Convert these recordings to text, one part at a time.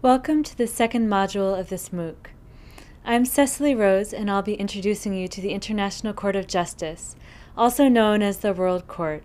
Welcome to the second module of this MOOC. I'm Cecily Rose, and I'll be introducing you to the International Court of Justice, also known as the World Court.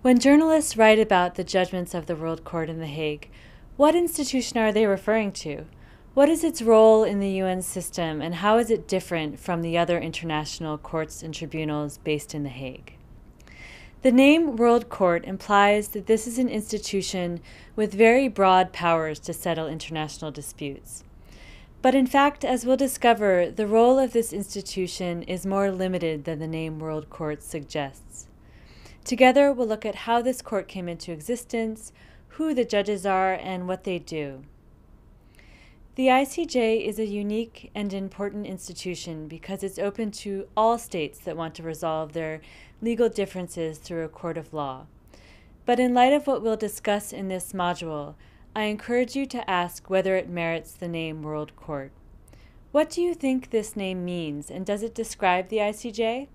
When journalists write about the judgments of the World Court in The Hague, what institution are they referring to? What is its role in the UN system, and how is it different from the other international courts and tribunals based in The Hague? The name World Court implies that this is an institution with very broad powers to settle international disputes. But in fact, as we'll discover, the role of this institution is more limited than the name World Court suggests. Together, we'll look at how this court came into existence, who the judges are, and what they do. The ICJ is a unique and important institution because it's open to all states that want to resolve their legal differences through a court of law. But in light of what we'll discuss in this module, I encourage you to ask whether it merits the name World Court. What do you think this name means, and does it describe the ICJ?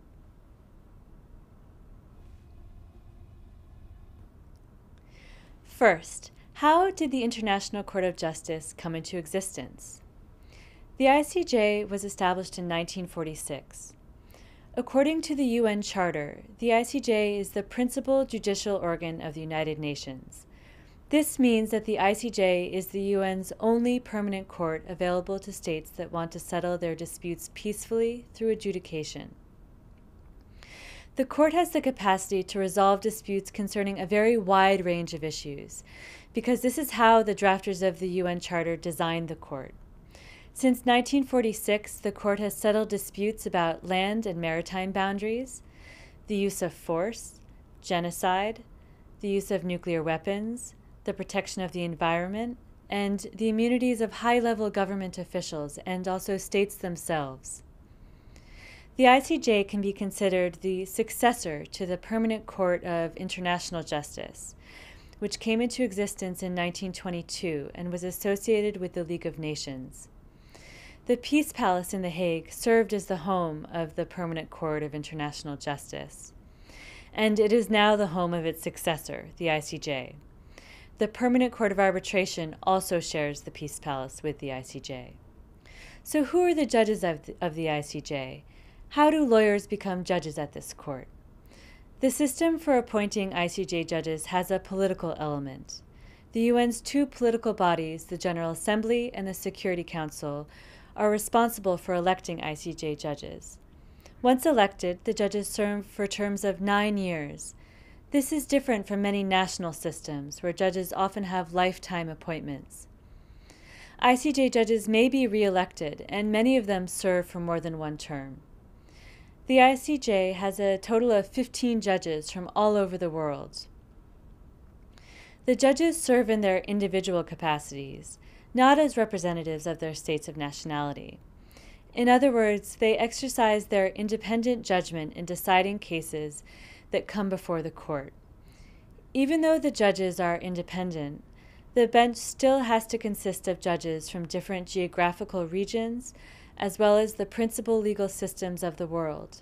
First, how did the International Court of Justice come into existence? The ICJ was established in 1946. According to the UN Charter, the ICJ is the principal judicial organ of the United Nations. This means that the ICJ is the UN's only permanent court available to states that want to settle their disputes peacefully through adjudication. The court has the capacity to resolve disputes concerning a very wide range of issues, because this is how the drafters of the UN Charter designed the court. Since 1946, the court has settled disputes about land and maritime boundaries, the use of force, genocide, the use of nuclear weapons, the protection of the environment, and the immunities of high level government officials and also states themselves. The ICJ can be considered the successor to the Permanent Court of International Justice, which came into existence in 1922 and was associated with the League of Nations. The Peace Palace in The Hague served as the home of the Permanent Court of International Justice, and it is now the home of its successor, the ICJ. The Permanent Court of Arbitration also shares the Peace Palace with the ICJ. So, who are the judges of the, of the ICJ? How do lawyers become judges at this court? The system for appointing ICJ judges has a political element. The UN's two political bodies, the General Assembly and the Security Council, are responsible for electing ICJ judges. Once elected, the judges serve for terms of nine years, this is different from many national systems, where judges often have lifetime appointments. ICJ judges may be re-elected, and many of them serve for more than one term. The ICJ has a total of 15 judges from all over the world. The judges serve in their individual capacities, not as representatives of their states of nationality. In other words, they exercise their independent judgment in deciding cases that come before the court. Even though the judges are independent, the bench still has to consist of judges from different geographical regions, as well as the principal legal systems of the world.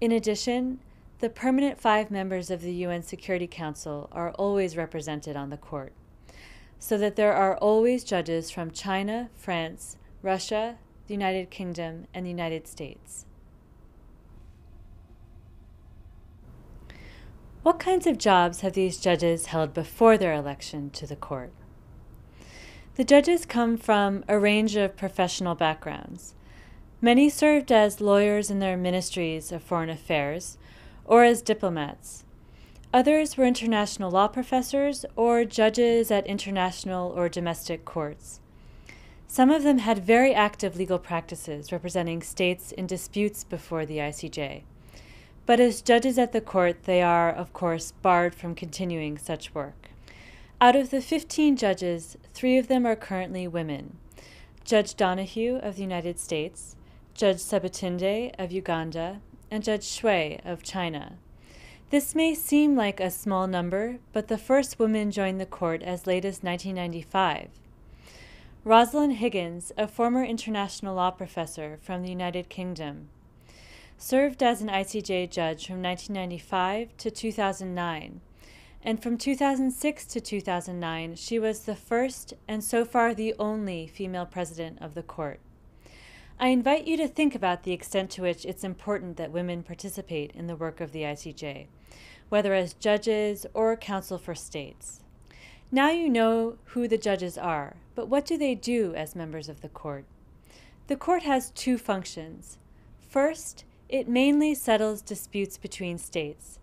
In addition, the permanent five members of the UN Security Council are always represented on the court, so that there are always judges from China, France, Russia, the United Kingdom, and the United States. What kinds of jobs have these judges held before their election to the court? The judges come from a range of professional backgrounds. Many served as lawyers in their ministries of foreign affairs or as diplomats. Others were international law professors or judges at international or domestic courts. Some of them had very active legal practices representing states in disputes before the ICJ but as judges at the court, they are, of course, barred from continuing such work. Out of the 15 judges, three of them are currently women Judge Donoghue of the United States, Judge Sebutinde of Uganda, and Judge Xue of China. This may seem like a small number, but the first woman joined the court as late as 1995. Rosalind Higgins, a former international law professor from the United Kingdom, served as an ICJ judge from 1995 to 2009, and from 2006 to 2009, she was the first and so far the only female president of the court. I invite you to think about the extent to which it's important that women participate in the work of the ICJ, whether as judges or counsel for states. Now you know who the judges are, but what do they do as members of the court? The court has two functions. First, it mainly settles disputes between states.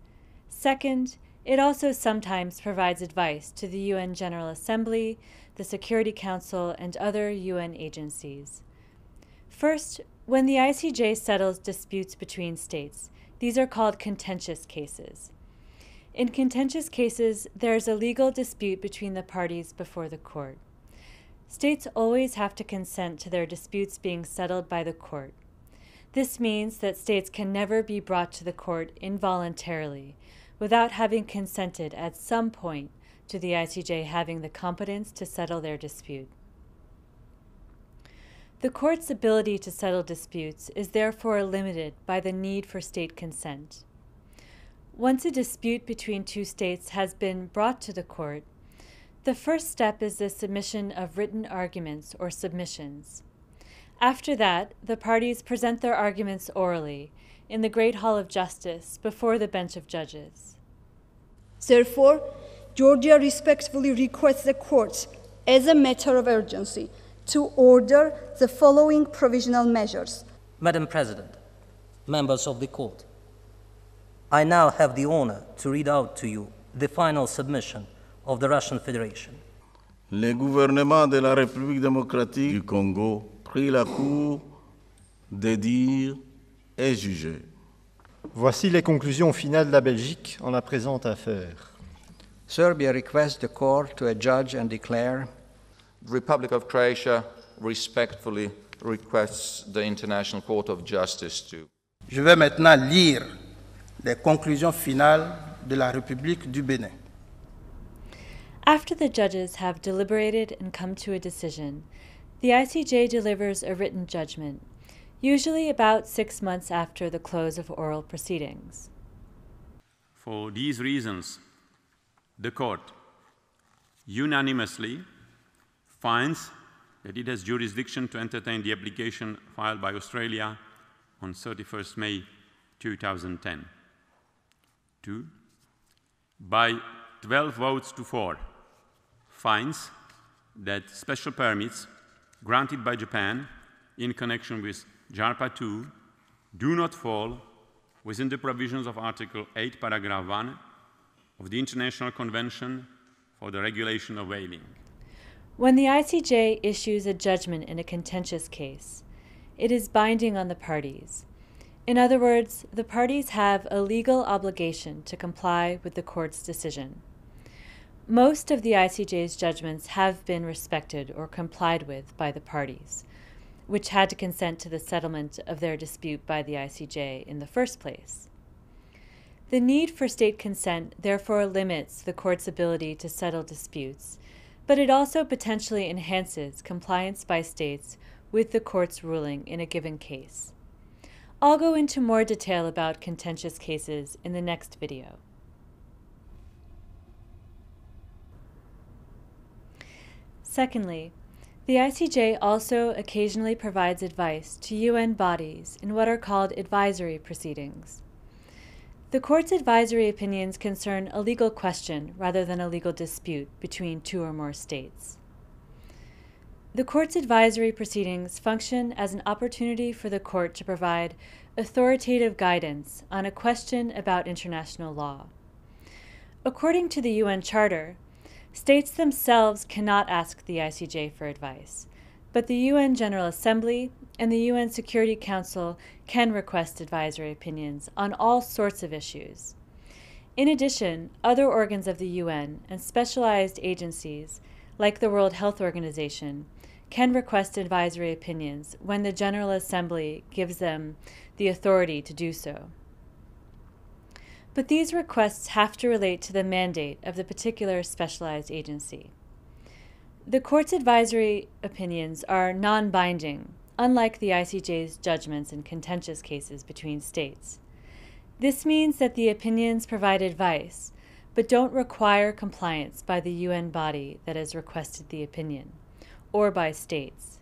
Second, it also sometimes provides advice to the UN General Assembly, the Security Council, and other UN agencies. First, when the ICJ settles disputes between states, these are called contentious cases. In contentious cases, there is a legal dispute between the parties before the court. States always have to consent to their disputes being settled by the court. This means that states can never be brought to the court involuntarily without having consented at some point to the ICJ having the competence to settle their dispute. The court's ability to settle disputes is therefore limited by the need for state consent. Once a dispute between two states has been brought to the court, the first step is the submission of written arguments or submissions. After that, the parties present their arguments orally in the Great Hall of Justice before the bench of judges. Therefore, Georgia respectfully requests the courts, as a matter of urgency, to order the following provisional measures. Madam President, members of the court, I now have the honor to read out to you the final submission of the Russian Federation. Le gouvernement de la République démocratique du Congo prie la Cour de dire et juger Voici les conclusions finales de la Belgique en la présente affaire. Serbia requests the court to adjudge and declare. The Republic of Croatia respectfully requests the International Court of Justice to. Je vais maintenant lire les conclusions finales de la République du Bénin. After the judges have deliberated and come to a decision, the ICJ delivers a written judgment usually about six months after the close of oral proceedings. For these reasons, the Court unanimously finds that it has jurisdiction to entertain the application filed by Australia on 31st May 2010. Two, by 12 votes to 4, finds that special permits granted by Japan in connection with JARPA 2 do not fall within the provisions of Article 8, paragraph 1 of the International Convention for the Regulation of Whaling. When the ICJ issues a judgment in a contentious case, it is binding on the parties. In other words, the parties have a legal obligation to comply with the court's decision. Most of the ICJ's judgments have been respected or complied with by the parties which had to consent to the settlement of their dispute by the ICJ in the first place. The need for state consent therefore limits the court's ability to settle disputes, but it also potentially enhances compliance by states with the court's ruling in a given case. I'll go into more detail about contentious cases in the next video. Secondly, the ICJ also occasionally provides advice to UN bodies in what are called advisory proceedings. The Court's advisory opinions concern a legal question rather than a legal dispute between two or more states. The Court's advisory proceedings function as an opportunity for the Court to provide authoritative guidance on a question about international law. According to the UN Charter, States themselves cannot ask the ICJ for advice, but the UN General Assembly and the UN Security Council can request advisory opinions on all sorts of issues. In addition, other organs of the UN and specialized agencies, like the World Health Organization, can request advisory opinions when the General Assembly gives them the authority to do so. But these requests have to relate to the mandate of the particular specialized agency. The Court's advisory opinions are non binding, unlike the ICJ's judgments in contentious cases between states. This means that the opinions provide advice, but don't require compliance by the UN body that has requested the opinion, or by states.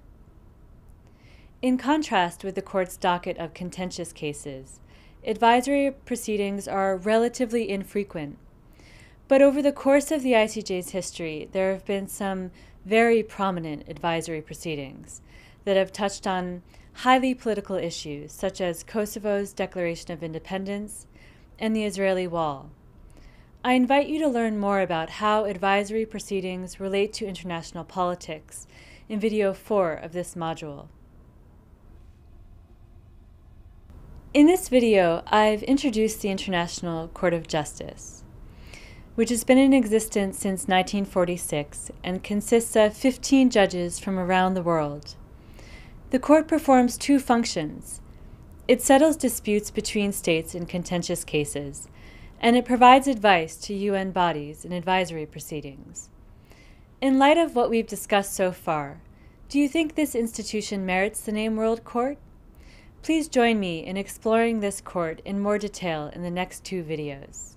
In contrast with the court's docket of contentious cases, advisory proceedings are relatively infrequent. But over the course of the ICJ's history, there have been some very prominent advisory proceedings that have touched on highly political issues such as Kosovo's declaration of independence and the Israeli wall. I invite you to learn more about how advisory proceedings relate to international politics in video 4 of this module. In this video, I've introduced the International Court of Justice, which has been in existence since 1946 and consists of 15 judges from around the world. The court performs two functions. It settles disputes between states in contentious cases, and it provides advice to UN bodies in advisory proceedings. In light of what we've discussed so far, do you think this institution merits the name World Court? Please join me in exploring this court in more detail in the next two videos.